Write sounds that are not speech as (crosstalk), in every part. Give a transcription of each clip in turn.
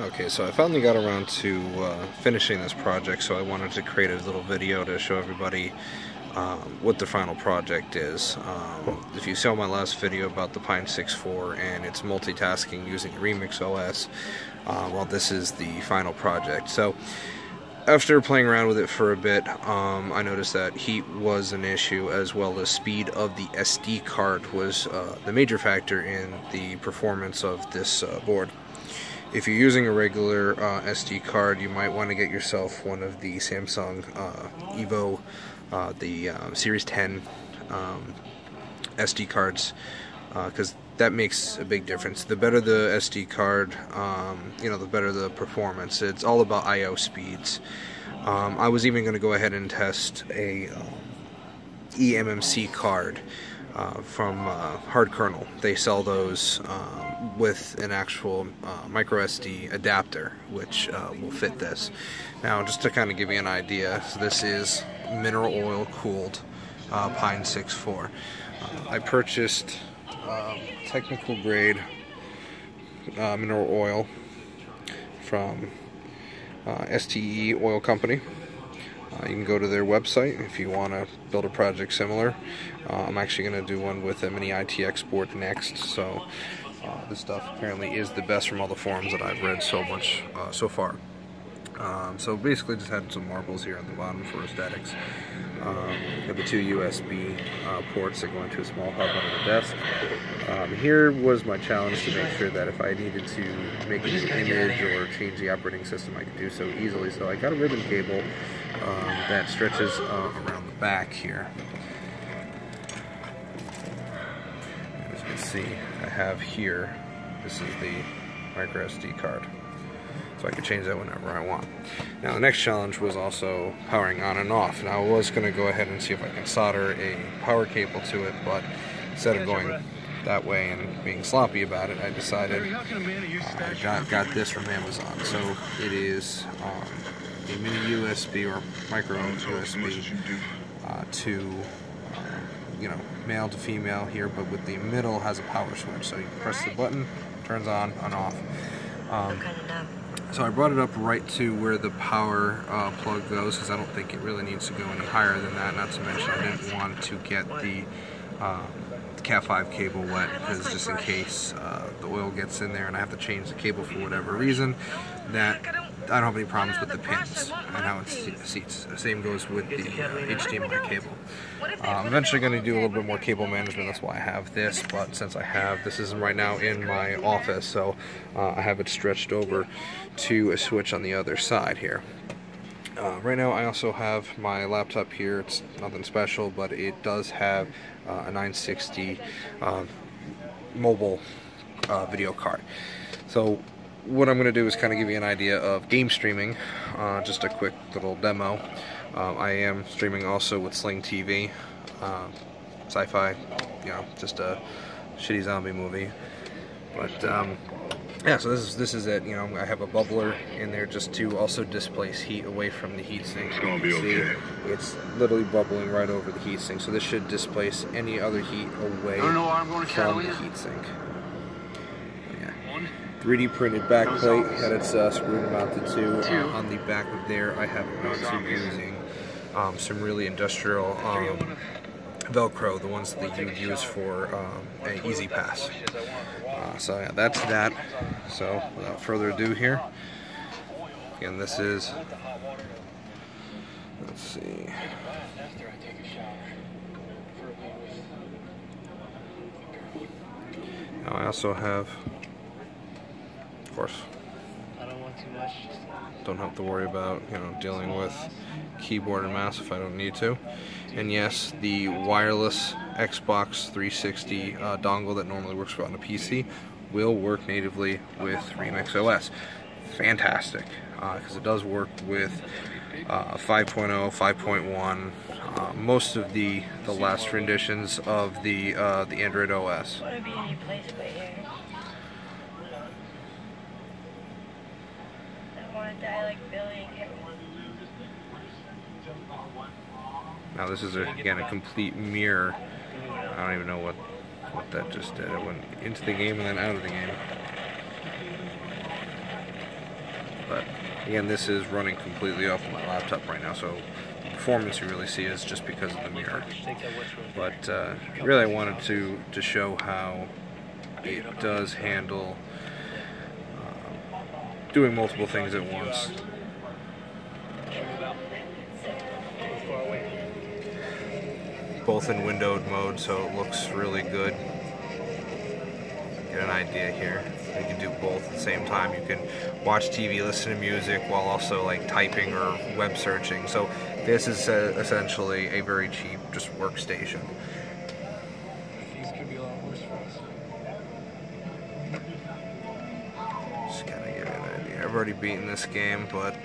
Okay, so I finally got around to uh, finishing this project, so I wanted to create a little video to show everybody um, what the final project is. Um, if you saw my last video about the Pine64 and its multitasking using Remix OS, uh, well, this is the final project. So, after playing around with it for a bit, um, I noticed that heat was an issue as well as speed of the SD card was uh, the major factor in the performance of this uh, board. If you're using a regular uh, SD card, you might want to get yourself one of the Samsung uh, Evo, uh, the uh, Series 10 um, SD cards, because uh, that makes a big difference. The better the SD card, um, you know, the better the performance. It's all about I/O speeds. Um, I was even going to go ahead and test a um, eMMC card uh, from uh, Hardkernel. They sell those um, with an actual uh, micro SD adapter, which uh, will fit this. Now, just to kind of give you an idea, so this is mineral oil cooled uh, Pine64. Uh, I purchased um, technical grade mineral oil from STE Oil Company. Uh, you can go to their website if you want to build a project similar. Uh, I'm actually going to do one with a mini ITX board next, so uh, this stuff apparently is the best from all the forums that I've read so much uh, so far. Um, so basically just had some marbles here at the bottom for aesthetics. Um, have the two USB uh, ports that go into a small hub under the desk. Um, here was my challenge to make sure that if I needed to make a new image or change the operating system, I could do so easily. So I got a ribbon cable um, that stretches uh, around the back here. As you can see, I have here, this is the micro SD card so I could change that whenever I want. Now the next challenge was also powering on and off. Now I was going to go ahead and see if I can solder a power cable to it, but instead of going that way and being sloppy about it, I decided uh, I got, got this from Amazon. So it is um, a mini USB or micro USB uh, to uh, you know male to female here, but with the middle has a power switch. So you press the button, turns on and off. Um, so I brought it up right to where the power uh, plug goes because I don't think it really needs to go any higher than that. Not to mention I didn't want to get the, uh, Cat5 cable wet because just in case uh, the oil gets in there and I have to change the cable for whatever reason, that I don't have any problems with the pins and how it seats. The same goes with the uh, HDMI cable. Uh, I'm eventually going to do a little bit more cable management, that's why I have this, but since I have, this is right now in my office, so uh, I have it stretched over to a switch on the other side here. Uh, right now I also have my laptop here, it's nothing special, but it does have uh, a 960 uh, mobile uh, video card. So what I'm going to do is kind of give you an idea of game streaming, uh, just a quick little demo. Um, I am streaming also with Sling TV, uh, sci-fi, you know, just a shitty zombie movie. But um, yeah, so this is this is it. You know, I have a bubbler in there just to also displace heat away from the heatsink. It's gonna be okay. It's literally bubbling right over the heatsink, so this should displace any other heat away from the heat. Oh no, I'm gonna kill the heatsink. 3D printed backplate that it's uh, screwed mounted to. Uh, on the back of there, I have mounted using um, some really industrial um, Velcro, the ones that you use for um, an E-ZPass. Uh, so yeah, that's that. So without further ado here, again, this is, let's see. Now I also have of course. I don't want too much. Don't have to worry about, you know, dealing with keyboard and mouse if I don't need to. And yes, the wireless Xbox 360 uh, dongle that normally works on a PC will work natively with Remix OS. Fantastic, because uh, it does work with uh, 5.0, 5.1, uh, most of the the last renditions of the uh, the Android OS. Now this is a, again a complete mirror. I don't even know what what that just did. It went into the game and then out of the game. But again, this is running completely off my laptop right now, so the performance you really see is just because of the mirror. But uh, really, I wanted to to show how it does handle doing multiple things at once. Both in windowed mode, so it looks really good. Get an idea here. You can do both at the same time. You can watch TV, listen to music, while also like typing or web searching. So this is uh, essentially a very cheap just workstation. Just kind of an idea. I've already beaten this game, but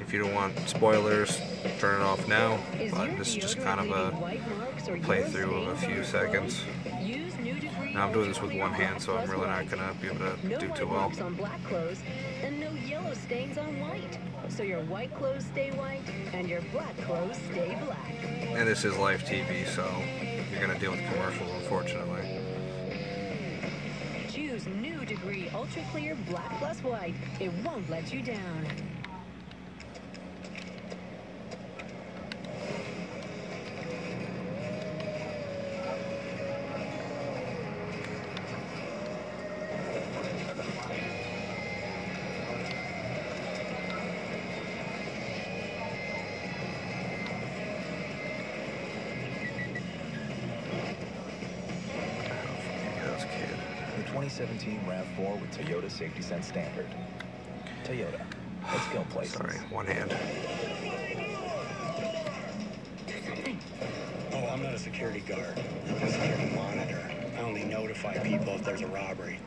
if you don't want spoilers, turn it off now. But this is just kind of a playthrough of a few seconds. Now I'm doing this with one hand, so I'm really not going to be able to do too well. on black clothes and no yellow stains on white. So your white clothes stay white and your black clothes stay black. And this is live TV, so you're going to deal with commercials, unfortunately. Choose new degree ultra clear black plus white. It won't let you down. 2017 RAV4 with Toyota Safety Sense Standard. Toyota. Let's go places. Sorry, one hand. Oh, I'm not a security guard. I'm a security monitor. I only notify people if there's a robbery.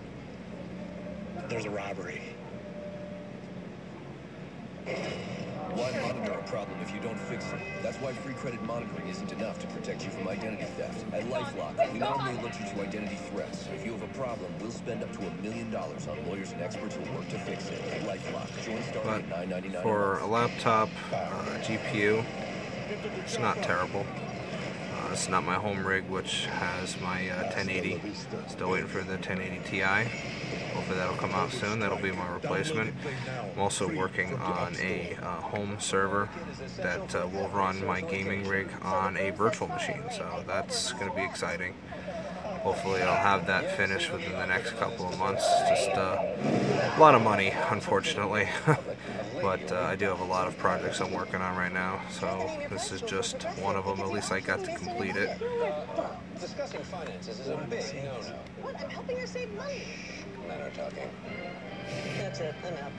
There's a robbery. Why monitor a problem if you don't fix it? That's why free credit monitoring isn't enough to protect you from identity theft. At LifeLock, we not only alert you to identity threats, if you have a problem, we'll spend up to a million dollars on lawyers and experts who work to fix it. LifeLock, join starting at $9.99 for a a laptop uh, GPU, it's not terrible. Uh, it's not my home rig, which has my uh, 1080. Still waiting for the 1080 Ti. Hopefully that'll come out soon. That'll be my replacement. I'm also working on a uh, home server that uh, will run my gaming rig on a virtual machine. So that's going to be exciting. Hopefully I'll have that finished within the next couple of months. Just uh, a lot of money, unfortunately. (laughs) but uh, I do have a lot of projects I'm working on right now, so this is just one of them. At least I got to complete it. Discussing finances is a big no-no. What? I'm helping her save money. Men are talking. That's it. Enough.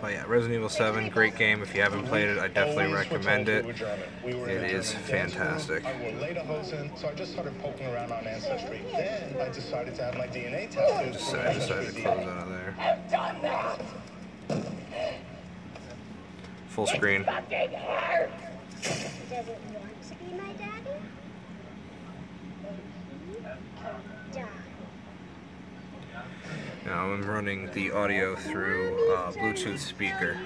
But yeah, Resident Evil 7, great game. If you haven't played it, I definitely Always recommend told it. we were German. We were in It a is German dance group. fantastic. I wore lederhosen, so I just started poking around on Ancestry. Then I decided to have my DNA tattooed. Just, I decided to Ancestry close out of there. Full screen. Does it want to be my daddy? Die. Now I'm running the audio through uh, Bluetooth speaker.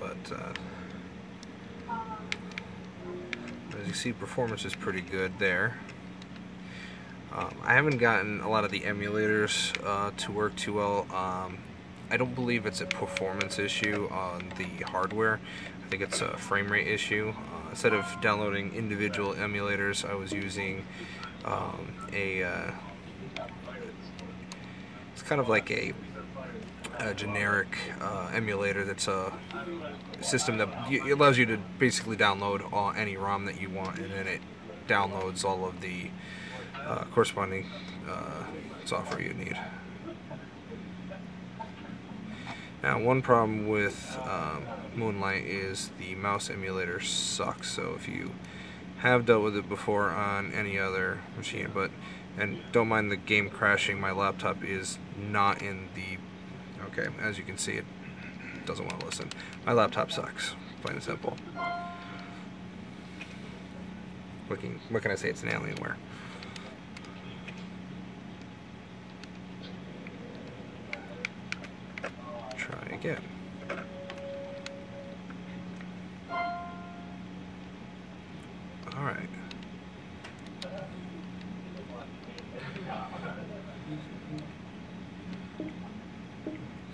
But uh, as you see, performance is pretty good there. Um, I haven't gotten a lot of the emulators uh, to work too well. Um, I don't believe it's a performance issue on the hardware. I think it's a frame rate issue. Instead of downloading individual emulators, I was using um, a. Uh, it's kind of like a, a generic uh, emulator that's a system that allows you to basically download all, any ROM that you want, and then it downloads all of the uh, corresponding uh, software you need. Now, one problem with um, Moonlight is the mouse emulator sucks. So if you have dealt with it before on any other machine, but and don't mind the game crashing, my laptop is not in the. Okay, as you can see, it doesn't want to listen. My laptop sucks, plain and simple. What can, what can I say? It's an Alienware. get Alright.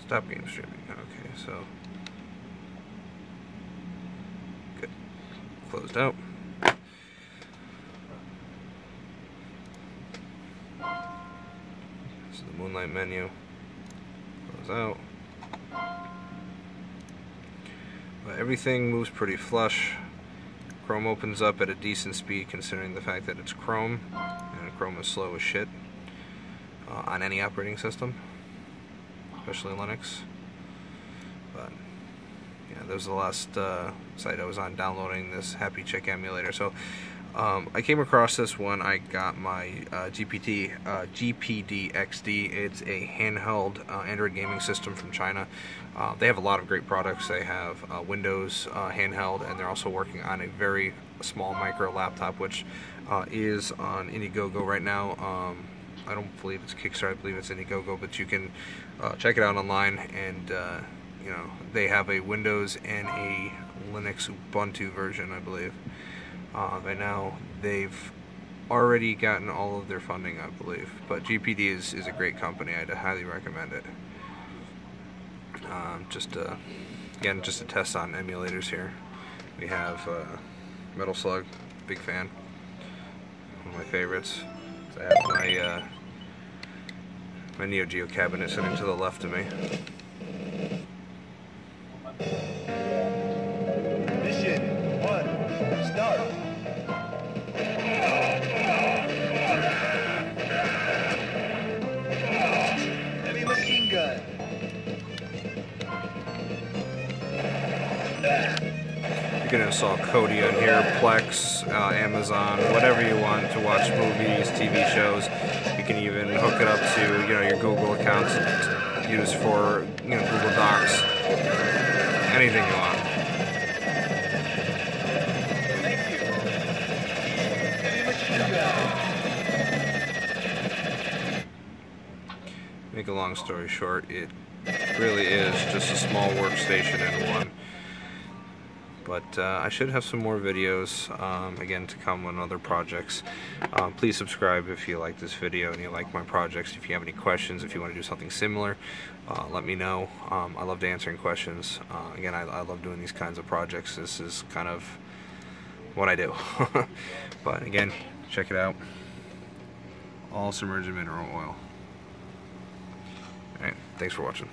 Stop game streaming. Okay, so. Good. Closed out. So the Moonlight menu. Close out. Everything moves pretty flush. Chrome opens up at a decent speed considering the fact that it's Chrome, and Chrome is slow as shit uh, on any operating system, especially Linux. But yeah, that was the last uh, site I was on downloading this Happy Chick emulator. So um, I came across this when I got my uh, GPT uh, GPD XD. It's a handheld uh, Android gaming system from China. Uh, they have a lot of great products. They have uh, Windows uh, handheld, and they're also working on a very small micro laptop, which is on Indiegogo right now. Um, I don't believe it's Kickstarter. I believe it's Indiegogo, but you can check it out online and you know they have a Windows and a Linux Ubuntu version, I believe. Uh, by now, they've already gotten all of their funding, I believe. But GPD is, is a great company. I'd highly recommend it. Um, just uh, again, just a test on emulators here. We have uh, Metal Slug, big fan, one of my favorites. I have my uh, my Neo Geo cabinet sitting to the left of me. Install Kodi on here, Plex, uh, Amazon, whatever you want to watch movies, TV shows. You can even hook it up to you know your Google accounts use for you know Google Docs, anything you want. Make a long story short, it really is just a small workstation in one. But uh, I should have some more videos, um, again, to come on other projects. Um, please subscribe if you like this video and you like my projects. If you have any questions, if you want to do something similar, uh, let me know. Um, I love answering questions. Uh, again, I, I love doing these kinds of projects. This is kind of what I do. (laughs) but again, check it out. All submerged in mineral oil. Alright, thanks for watching.